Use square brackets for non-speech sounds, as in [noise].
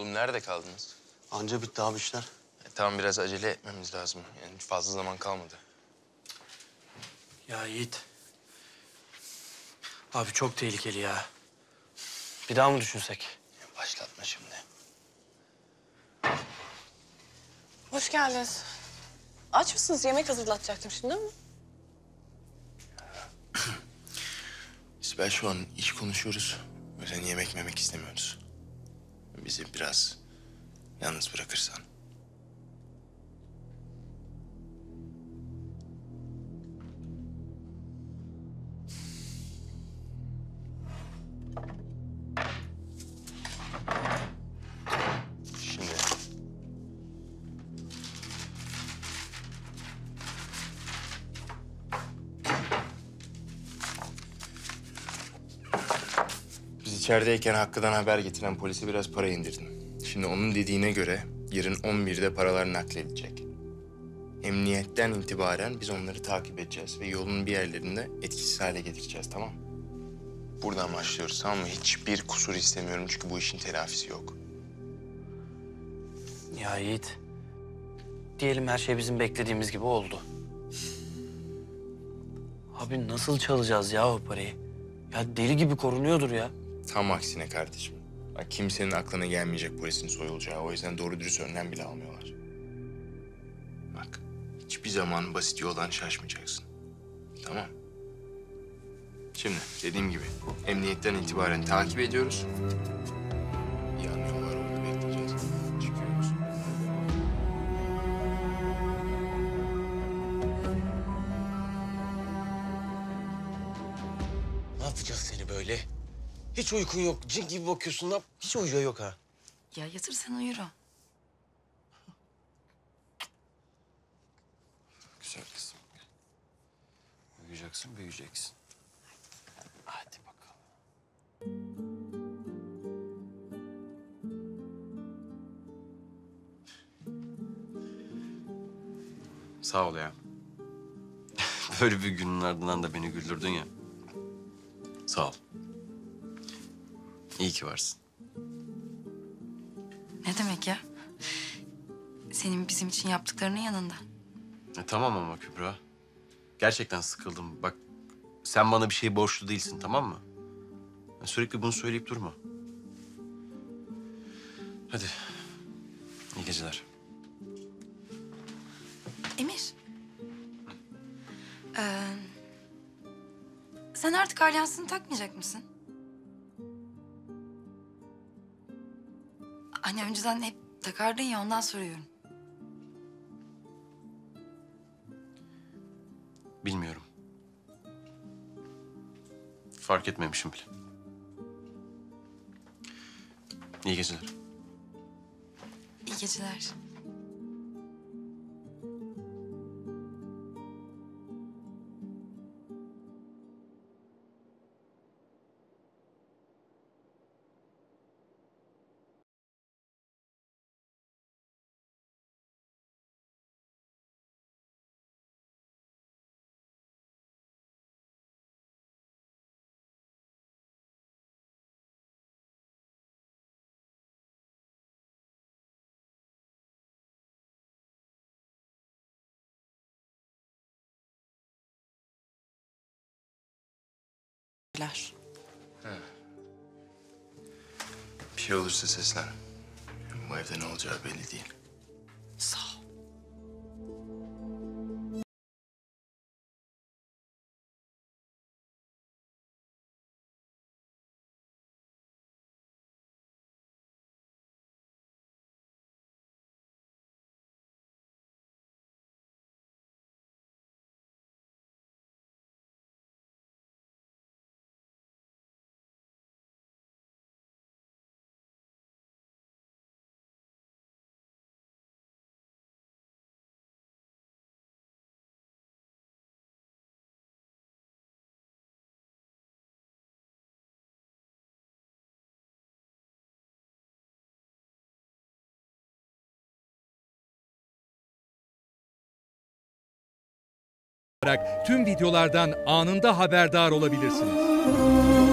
Oğlum nerede kaldınız? Anca bitti abi işler. E, tamam biraz acele etmemiz lazım. Yani fazla zaman kalmadı. Ya Yiğit. Abi çok tehlikeli ya. Bir daha mı düşünsek? Ya başlatma şimdi. Hoş geldiniz. Aç mısınız? Yemek hazırlatacaktım şimdi ama. Sibel şu an iş konuşuyoruz. O yüzden yemek memek istemiyoruz. Bizi biraz yalnız bırakırsan. İçerideyken Hakkı'dan haber getiren polise biraz para indirdim. Şimdi onun dediğine göre yarın 11'de paralar nakledilecek. Emniyetten itibaren biz onları takip edeceğiz ve yolun bir yerlerinde etkisiz hale getireceğiz tamam mı? Buradan başlıyoruz tamam mı? Hiçbir kusur istemiyorum çünkü bu işin telafisi yok. Ya Yiğit. Diyelim her şey bizim beklediğimiz gibi oldu. Abi nasıl çalacağız ya o parayı? Ya deli gibi korunuyordur ya. Tam aksine kardeşim. Bak kimsenin aklına gelmeyecek polisin soyulacağı. O yüzden doğru dürüst önlem bile almıyorlar. Bak hiçbir zaman basit yoldan şaşmayacaksın. Tamam. Şimdi dediğim gibi emniyetten itibaren takip ediyoruz. Yan yollar orada bekleyeceğiz. Çıkıyoruz. Ne yapacağız seni böyle? Hiç uykun yok. Cin gibi bakıyorsun. Ne yap- Hiç uyuyor yok ha. Ya yatır sen uyur o. Güzel kızım. Uyuyacaksın, büyüyeceksin. Hadi bakalım. Sağ ol ya. [laughs] Böyle bir günün ardından da beni güldürdün ya. Sağ ol. İyi ki varsın. Ne demek ya? Senin bizim için yaptıklarının yanında. E, tamam ama Kübra. Gerçekten sıkıldım. Bak sen bana bir şey borçlu değilsin tamam mı? Ya Sürekli bunu söyleyip durma. Hadi. İyi geceler. Emir. Ee, sen artık alyansını takmayacak mısın? Hani önceden hep takardın ya ondan soruyorum. Bilmiyorum. Fark etmemişim bile. İyi geceler. İyi geceler. Bir şey olursa seslen. Bu evde ne olacağı belli değil. Olarak tüm videolardan anında haberdar olabilirsiniz.